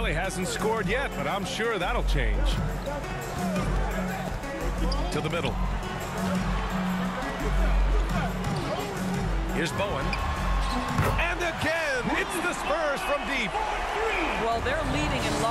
Well, he hasn't scored yet, but I'm sure that'll change. To the middle. Here's Bowen. And again, it's the Spurs from deep. Well, they're leading in large.